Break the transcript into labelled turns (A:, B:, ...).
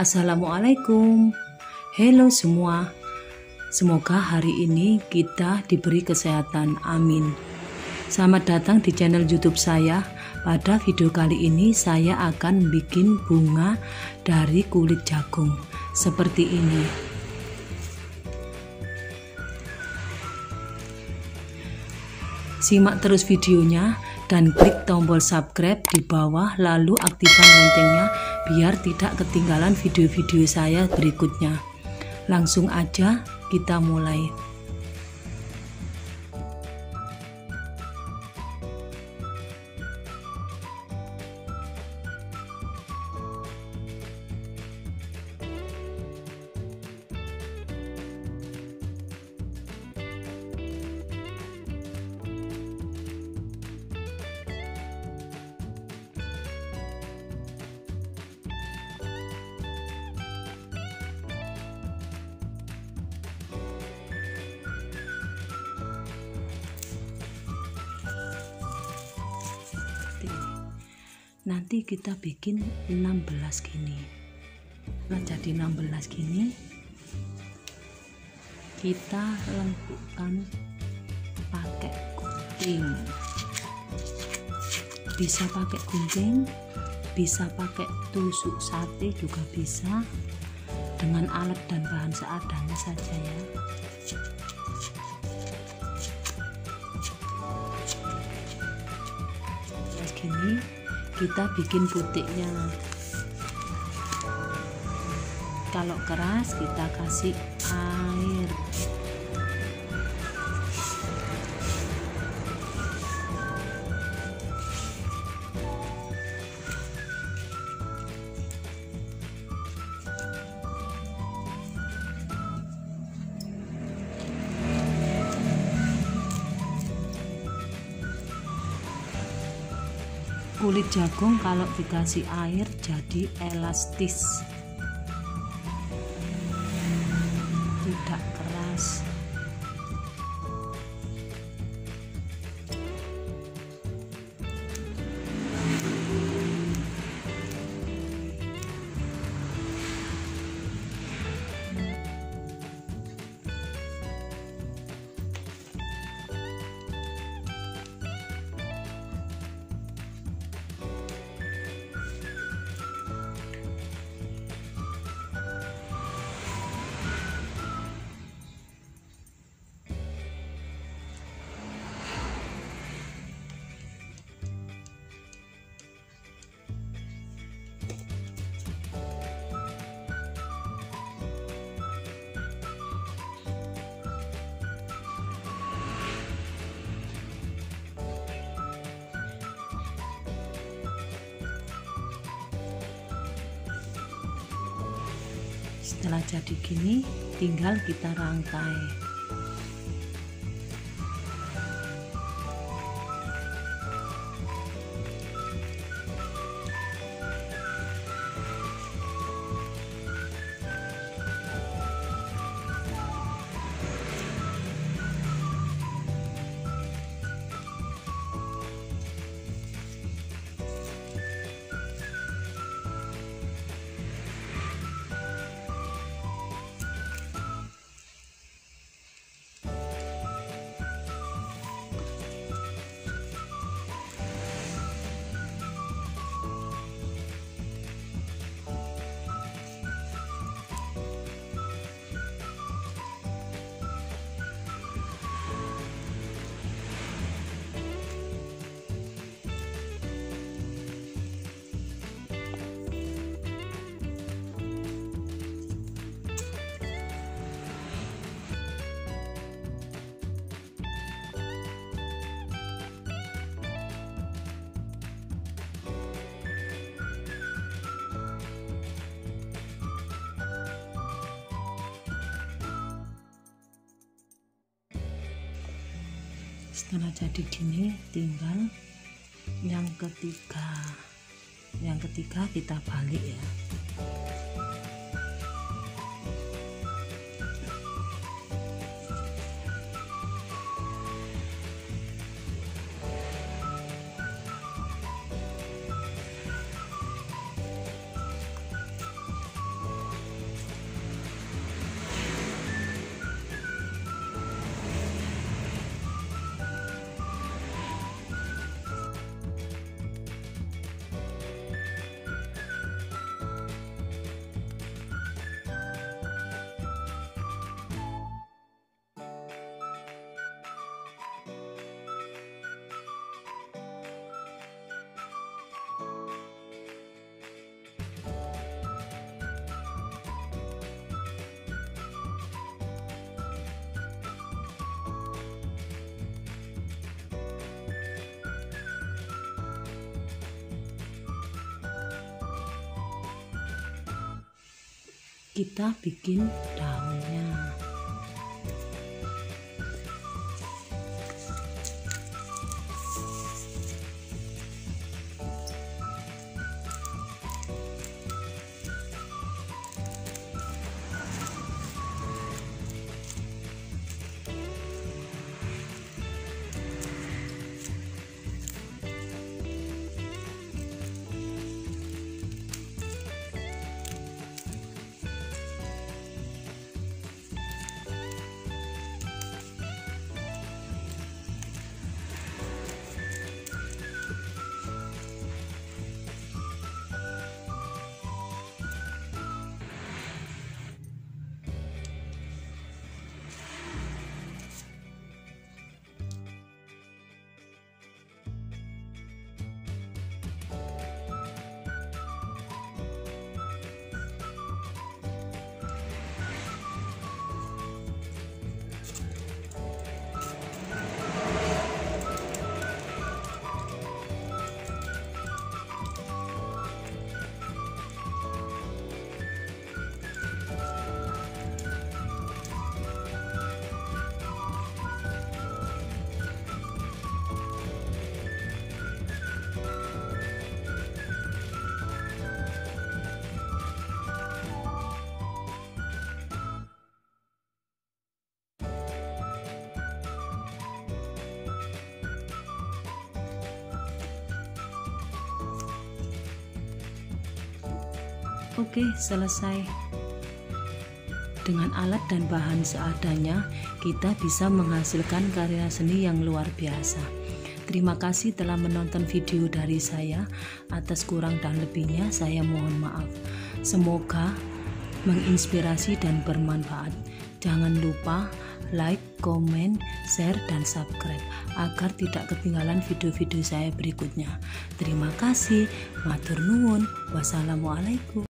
A: Assalamualaikum. Halo semua. Semoga hari ini kita diberi kesehatan. Amin. Selamat datang di channel YouTube saya. Pada video kali ini saya akan bikin bunga dari kulit jagung seperti ini. Simak terus videonya dan klik tombol subscribe di bawah lalu aktifkan loncengnya biar tidak ketinggalan video-video saya berikutnya. Langsung aja kita mulai. Nanti kita bikin 16 gini. Nah jadi 16 gini kita lengkupkan pakai gunting. Bisa pakai gunting bisa pakai tusuk sate juga bisa dengan alat dan bahan seadanya saja ya. Gini kita bikin putihnya kalau keras kita kasih air kulit jagung kalau dikasih air jadi elastis. Tidak setelah jadi gini tinggal kita rangkai setelah jadi gini tinggal yang ketiga. Yang ketiga kita balik ya kita bikin daunnya Oke, selesai. Dengan alat dan bahan seadanya, kita bisa menghasilkan karya seni yang luar biasa. Terima kasih telah menonton video dari saya. Atas kurang dan lebihnya, saya mohon maaf. Semoga menginspirasi dan bermanfaat. Jangan lupa like, komen, share, dan subscribe agar tidak ketinggalan video-video saya berikutnya. Terima kasih. Matur nuwun. Wassalamualaikum.